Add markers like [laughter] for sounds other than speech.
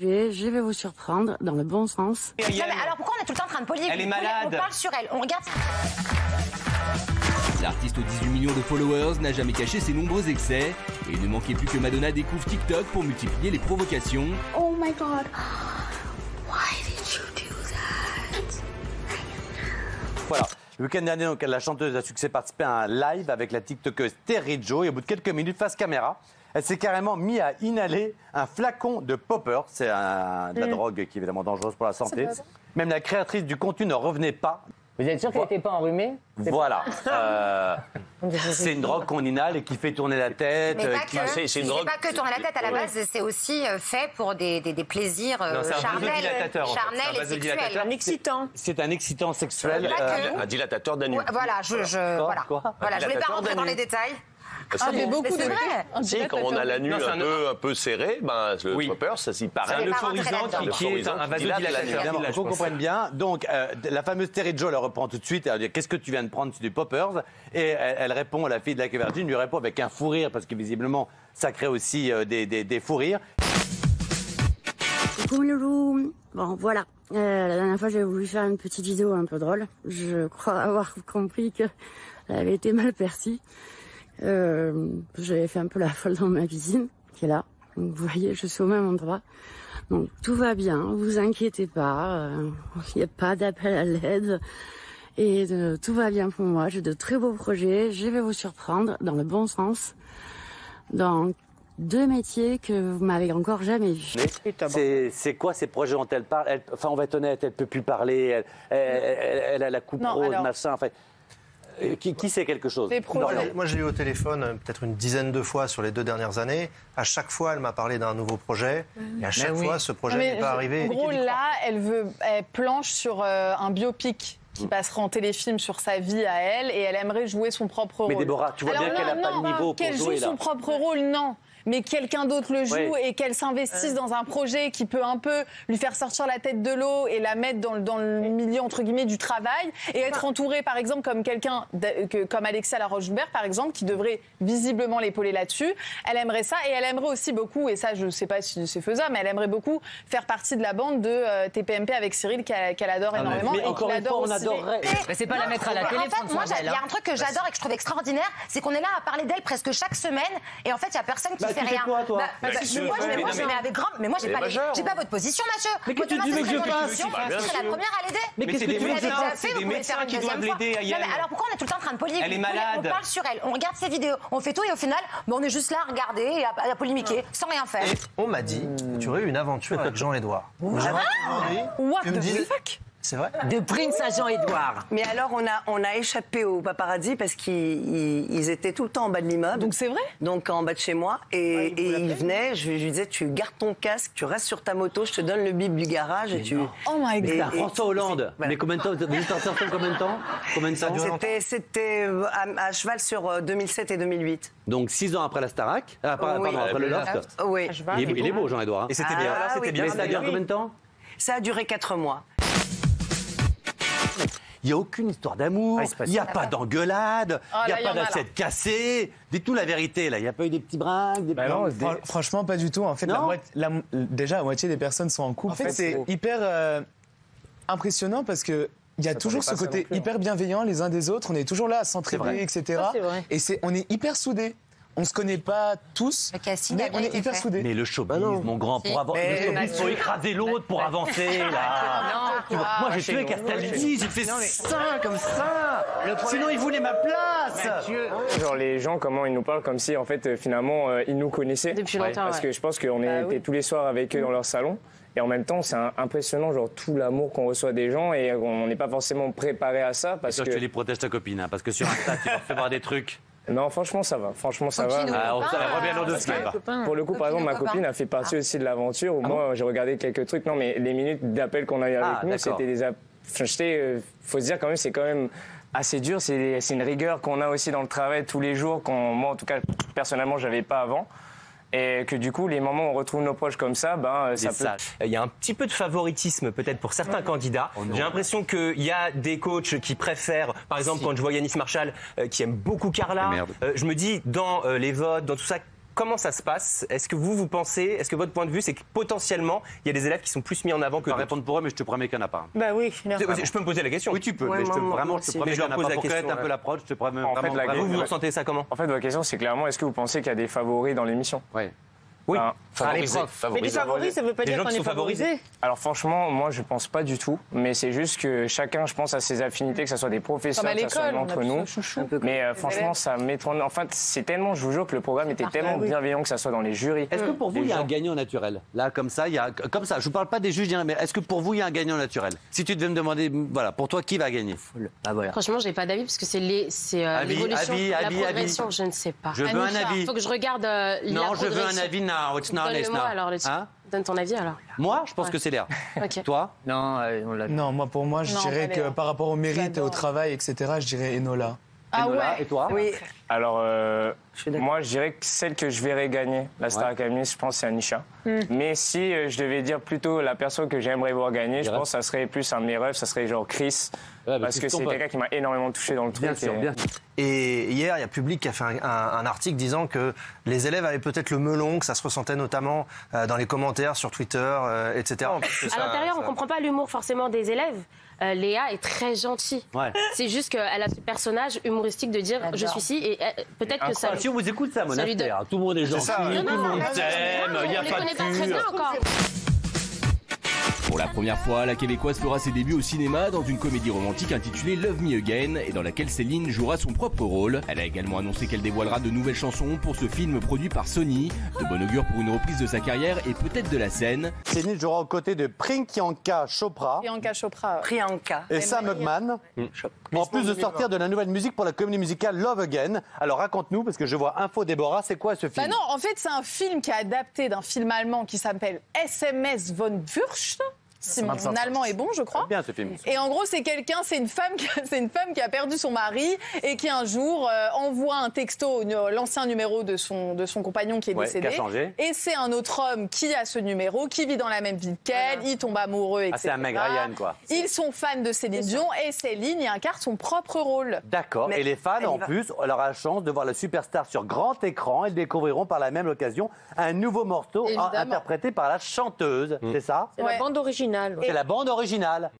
Je je vais vous surprendre dans le bon sens. Non, mais alors pourquoi on est tout le temps en train de polir Elle est On malade. parle sur elle, on regarde. L'artiste aux 18 millions de followers n'a jamais caché ses nombreux excès. Et il ne manquait plus que Madonna découvre TikTok pour multiplier les provocations. Oh my god. Why did you do that? Voilà. Le week-end dernier, donc, la chanteuse a succès participé à un live avec la TikTokeuse Terry Joe et au bout de quelques minutes face caméra, elle s'est carrément mis à inhaler un flacon de popper. C'est un- de la drogue qui est évidemment dangereuse pour la santé. Même la créatrice du contenu ne revenait pas. Vous êtes sûr qu'elle n'était pas enrhumée? Voilà. Euh, [laughs] c'est une drogue qu'on inhale et qui fait tourner la tête. Mais euh, pas qui- que. c'est- c'est une drogue- pas que tourner la tête. À la base, c'est aussi euh, fait pour des, des, des plaisirs Non, c'est un charnels, vasodilatateur, en fait. charnels C'est un et vasodilatateur. sexuels. excitant. C'est un excitant sexuel. Euh. Un dilatateur d'anus. Voilà, je, je Quoi voilà. Quoi voilà, je vais pas rentrer dans les détails. Ah, mais beaucoup c'est de vrai. Si, quand on a la c'est un, un- peu, un peu serré, ben, le Oui. popper, ça s'y C'est paraît. un pas rentrer euphorisant qui, qui est un, un la je qu'on comprenne bien. Donc, euh, la fameuse Terry Joe le reprend tout de suite. Elle dit Qu'est-ce que tu viens de prendre? C'est du poppers. Et elle, elle répond, la fille de la Virgin lui répond avec un fou rire, parce que visiblement, ça crée aussi euh, des, des, des fous rires. Coucou loulou. Bon, voilà. Euh, la dernière fois, j'avais voulu faire une petite vidéo un peu drôle. Je crois avoir compris que elle avait été mal perçue. Euh, j'avais fait un peu la folle dans ma piscine, qui est là. Donc, vous voyez, je suis au même endroit. Donc, tout va bien. Vous inquiétez pas. euh, Il n'y a pas d'appel à l'aide. Et euh, tout va bien pour moi. J'ai de très beaux projets. Je vais vous surprendre dans le bon sens. Dans deux métiers que vous m'avez encore jamais vus. C'est c'est quoi ces projets dont elle parle? Elle- Enfin, on va être honnête, elle peut plus parler. Elle, elle- elle- elle a la coupe Non, rose, alors- machin. Enfin, qui, qui sait quelque chose. Moi, je l'ai eu au téléphone euh, peut-être une dizaine de fois sur les deux dernières années. À chaque fois, elle m'a parlé d'un nouveau projet. Et à chaque oui. fois, ce projet Mais n'est pas je- arrivé. En gros, là, elle veut, elle planche sur euh, un biopic qui passera en téléfilm sur sa vie à elle et elle aimerait jouer son propre Mais rôle. Déborah, tu vois Alors bien qu'elle n'a pas le niveau pour Qu'elle joue là. son propre rôle, non. Mais quelqu'un d'autre le joue Ouais. et qu'elle s'investisse dans un projet qui peut un peu lui faire sortir la tête de l'eau et la mettre dans, le- dans le milieu entre guillemets du travail et être entourée par exemple comme quelqu'un que- comme Alexia Laroche-Joubert par exemple qui devrait visiblement l'épauler là-dessus. Elle aimerait ça et elle aimerait aussi beaucoup et ça je sais pas si c'est faisable mais elle aimerait beaucoup faire partie de la bande de euh, TPMP avec Cyril qu'elle qu'elle adore énormément Mais et encore qu'il une fois, adore on aussi. adorerait. Mais c'est pas la mettre à la En télé, fait, prendre moi, il y a hein. un truc que j'adore et que je trouve extraordinaire, c'est qu'on est là à parler d'elle presque chaque semaine, et en fait, il y a personne qui Bah, fais rien. quoi, toi Bah, Bah, bah, mais que moi, mais moi, Mais je mets avec grand. Mais moi, j'ai pas, j'ai pas votre position, Mathieu. Mais qu'est-ce que tu veux que serait je fasse. Bah, Je serais la première à l'aider. Mais qu'est-ce que Vous tu veux que je déjà fasse fait, C'est vous des pouvez médecins qui doivent l'aider, alors pourquoi on est tout le temps en train de polir Elle est malade. On parle sur elle, on regarde ses vidéos, on fait tout et au final, bah, on est juste là à regarder et à, polémiquer sans rien faire. On m'a dit que tu aurais eu une aventure avec Jean-Édouard. What the fuck C'est vrai De Prince à Jean-Édouard. Mais alors, on a, on a échappé aux paparazzi parce qu'ils ils- ils étaient tout le temps en bas de l'immeuble. Donc c'est vrai Donc en bas de chez moi. Et, et ils venaient, je, lui- je lui disais, tu gardes ton casque, tu restes sur ta moto, je te donne le bip du garage et tu... Oh my god. Et- François Hollande. Voilà. Mais combien de temps Vous êtes ensemble combien de temps? Combien de temps? C'était, c'était euh, à, à cheval sur euh, 2007 et 2008. Donc, six ans après la Starac. Ah, pardon, Oui. après le Loft. Oui. Il est, il est beau, Jean-Edouard. hein. Et c'était bien. Ah, C'était oui. bien. Mais ça dure combien de temps Ça a duré 4 mois. Il n'y a aucune histoire d'amour, Ah, il n'y a pas d'engueulade, Ah, il n'y a pas d'assiette cassée. Dites-nous la vérité, là. Il n'y a pas eu des petits brinques, des Bah non, des- fran- franchement, pas du tout. En fait, la moitié- la- déjà, la moitié des personnes sont en couple. En fait, c'est hyper euh, impressionnant parce que. Il y a toujours ce côté plus, hein. hyper bienveillant les uns des autres. On est toujours là à s'entraider, etc. Et c'est, on est hyper soudés. On se connaît pas tous, Le casting mais on est hyper soudés. Mais le showbiz, mon grand, pour avoir. Mais- le showbiz, faut écraser l'autre pour avancer, là. Moi, j'ai tué Castaldi, j'ai fait ça, comme ça. Sinon, il voulait ma place. Genre les gens, comment ils nous parlent comme si en fait euh, finalement euh, ils nous connaissaient. Depuis Ouais, longtemps, Parce que je pense qu'on était tous les soirs avec eux dans leur salon. Et en même temps, c'est impressionnant, genre tout l'amour qu'on reçoit des gens et on n'est pas forcément préparé à ça parce Parce que que. tu les protèges ta copine, hein, parce que sur Insta, tu vas recevoir des trucs. Non, franchement, ça va. Franchement, ça va. Ah, on copain, revient va. Pour le coup, par exemple, ma copine a fait partie aussi de l'aventure où moi, j'ai regardé quelques trucs. Non, mais les minutes d'appel qu'on a eu avec Ah, nous, c'était des. app- Enfin, j'étais, euh, faut se dire quand même, c'est quand même assez dur. C'est c'est une rigueur qu'on a aussi dans le travail tous les jours, qu'on, moi, en tout cas, personnellement, j'avais pas avant. Et que du coup, les moments où on retrouve nos proches comme ça, ben, ça Des peut. sages. Il y a un petit peu de favoritisme peut-être pour certains candidats. J'ai l'impression qu'il y a des coachs qui préfèrent, par exemple quand je vois Yanis Marshall euh, qui aime beaucoup Carla, euh, je me dis dans euh, les votes, dans tout ça, comment ça se passe? Est-ce que vous, vous pensez, est-ce que votre point de vue, c'est que potentiellement, il y a des élèves qui sont plus mis en avant que Je vais d'autres? répondre pour eux, mais je te promets qu'il n'y en a pas. Bah oui, Je peux me poser la question Oui, tu peux, Ouais, mais je te, moi, moi vraiment, je te aussi. promets Mais qu'il je n'y en a leur pose pas. la Pour connaître question, un peu ouais. l'approche, je te promets En fait, vraiment. la- vraiment- Vous, vous ressentez ça comment? En fait, votre question, c'est clairement est-ce que vous pensez qu'il y a des favoris dans l'émission? Ouais. Oui. Enfin, Favoriser, Mais favoriser. les favoris, ça veut pas dire qu'on est favorisé. Alors franchement, moi je pense pas du tout, mais c'est juste que chacun, je pense, a ses affinités, que ce soit des professeurs, à que ce soit entre nous. Mais euh, franchement, ça m'étonne. En fait, c'est tellement, je vous jure que le programme était tellement oui. bienveillant que ça soit dans les jurys. Est-ce que pour vous, il y a un gagnant naturel? Là, comme ça, il y a, comme ça. Je vous parle pas des juges, mais est-ce que pour vous, il y a un gagnant naturel? Si tu devais me demander, voilà, pour toi, qui va gagner? Ah voilà. Franchement, j'ai pas d'avis parce que c'est les- c'est euh, l'évolution, la progression. avis. Je ne sais pas. Je veux un avis. Faut que je regarde euh, la Non, je veux un progression. avis now. It's not, it's now. alors. Hein Donne ton avis alors. Moi, je pense Ouais. que c'est Léa. [laughs] Ok. Toi Non, euh, on l'a Non, moi pour moi, je Non, dirais que par rapport au mérite et au travail, etc., je dirais Enola. Ah Enola, ouais Et toi Oui, Alors, euh, moi, je dirais que celle que je verrais gagner, la Star Ouais. Academy, je pense, c'est Anisha. Hmm. Mais si euh, je devais dire plutôt la personne que j'aimerais voir gagner, je pense que ça serait plus un de mes rêves, ça serait genre Chris. Ouais, bah, parce que c'est quelqu'un qui m'a énormément touché dans le truc. Bien sûr, et- bien sûr. Et hier, il y a Public qui a fait un, un- un article disant que les élèves avaient peut-être le melon, que ça se ressentait notamment euh, dans les commentaires sur Twitter, euh, etc. À l'intérieur, on comprend pas l'humour forcément des élèves. Euh, Léa est très gentille. Ouais. C'est juste qu'elle a ce personnage humoristique de dire je suis ci et euh, peut-être que ça. Si on vous écoute, ça, monastère. Tout le monde est gentil, tout le monde t'aime, il n'y a on les pas connaît pas très de bien encore. Pour la première fois, la Québécoise fera ses débuts au cinéma dans une comédie romantique intitulée Love Me Again et dans laquelle Céline jouera son propre rôle. Elle a également annoncé qu'elle dévoilera de nouvelles chansons pour ce film produit par Sony. De bon augure pour une reprise de sa carrière et peut-être de la scène. Céline jouera aux côtés de Priyanka Chopra Priyanka Chopra. Priyanka. et Sam Hugman. En plus de sortir de la nouvelle musique pour la comédie musicale Love Again. Alors raconte-nous, parce que je vois Info Déborah, c'est quoi ce film? Bah non, en fait, c'est un film qui est adapté d'un film allemand qui s'appelle SMS von Furcht. Si mon allemand est bon, je crois. Bien ce film. Et en gros, c'est quelqu'un, c'est une femme, qui a- c'est une femme qui a perdu son mari et qui un jour euh, envoie un texto, l'ancien numéro de son de son compagnon qui est Ouais, décédé. qui a changé. Et c'est un autre homme qui a ce numéro, qui vit dans la même ville qu'elle, il tombe amoureux, etc. Ah, c'est un Meg Ryan, quoi. Ils sont fans de Céline Dion et Céline y incarne son propre rôle. D'accord. Mais Et les fans, en va. plus, auront la chance de voir la superstar sur grand écran. Elles découvriront par la même occasion un nouveau morceau Évidemment. interprété par la chanteuse. C'est ça? C'est Ouais. la bande originale. C'est la bande originale.